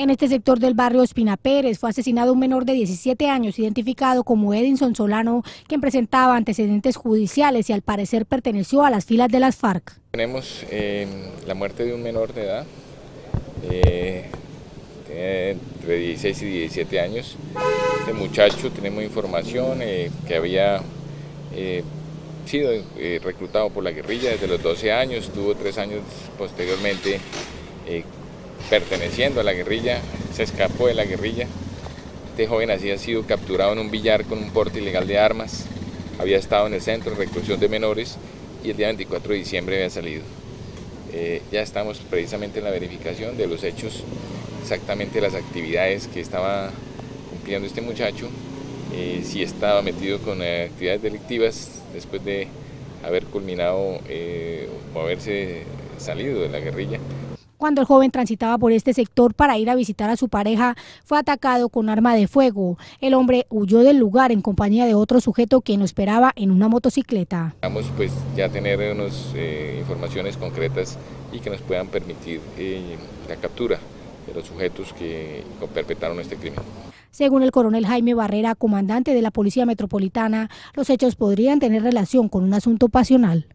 En este sector del barrio Espina Pérez fue asesinado un menor de 17 años identificado como Edinson Solano, quien presentaba antecedentes judiciales y al parecer perteneció a las filas de las FARC. Tenemos eh, la muerte de un menor de edad, eh, entre 16 y 17 años. Este muchacho tenemos información eh, que había sido reclutado por la guerrilla desde los 12 años, tuvo tres años posteriormente perteneciendo a la guerrilla, se escapó de la guerrilla. Este joven así ha sido capturado en un billar con un porte ilegal de armas, había estado en el centro de reclusión de menores y el día 24 de diciembre había salido. Eh, ya estamos precisamente en la verificación de los hechos, exactamente las actividades que estaba cumpliendo este muchacho, eh, si estaba metido con actividades delictivas después de haber culminado eh, o haberse salido de la guerrilla. Cuando el joven transitaba por este sector para ir a visitar a su pareja, fue atacado con arma de fuego. El hombre huyó del lugar en compañía de otro sujeto quien lo esperaba en una motocicleta. Vamos pues ya tener unas eh, informaciones concretas y que nos puedan permitir eh, la captura de los sujetos que perpetraron este crimen. Según el coronel Jaime Barrera, comandante de la Policía Metropolitana, los hechos podrían tener relación con un asunto pasional.